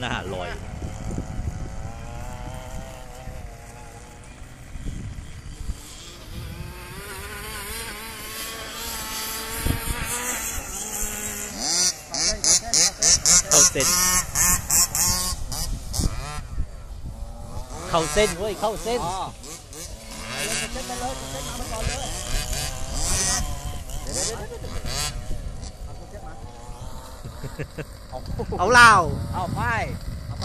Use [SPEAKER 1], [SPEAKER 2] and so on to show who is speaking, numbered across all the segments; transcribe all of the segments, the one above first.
[SPEAKER 1] หน้าลอยเข้าเส้น เข้าเส้นเว้ย เข้าเส้น
[SPEAKER 2] อ๋อไปเลยเซ็ตไปเลยเซ็ตมามันก่อนเลย เอาเห
[SPEAKER 1] ล้า
[SPEAKER 2] เอาไปเอาไป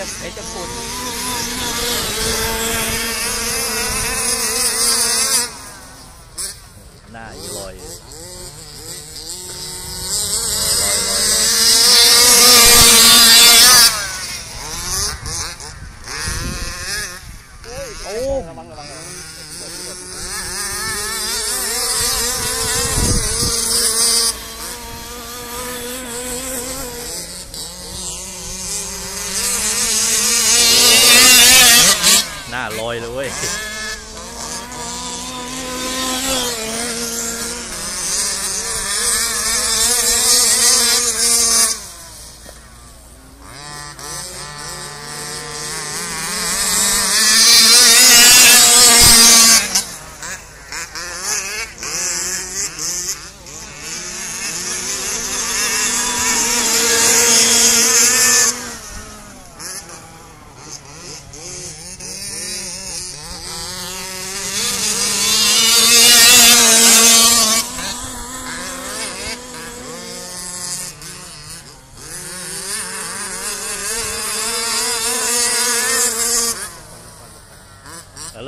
[SPEAKER 2] อมีแต่เห็นแต่ฝุ่น
[SPEAKER 1] หน้าอยู่ลอยลอยลอยลอย
[SPEAKER 2] โอ้ระวังระวังระวัง
[SPEAKER 1] หน้าลอยเลยเว้ย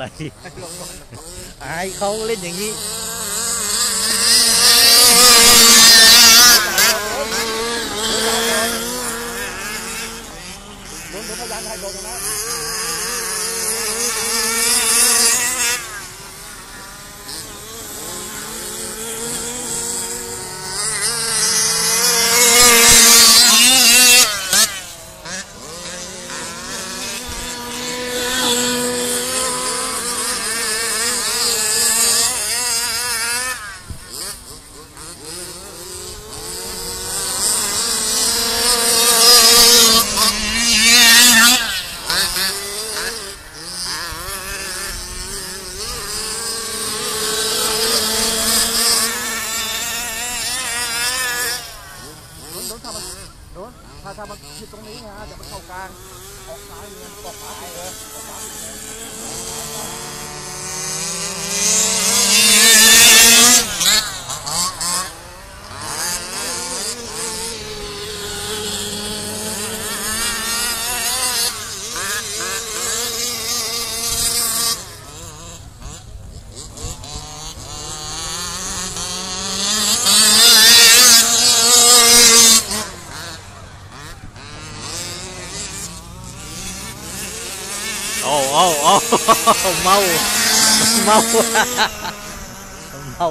[SPEAKER 1] อะไรอายเขาเล่นอย่างนี้
[SPEAKER 2] โดนโดนพยานไทยโดนนะ โด นโดนทำมันโดนถ้าถ้ามันผิดตรงนี้นะจะมันเข้ากลางออกซ้ายเนี่ยออกขวาเลยออก
[SPEAKER 1] ขวา เอาเอา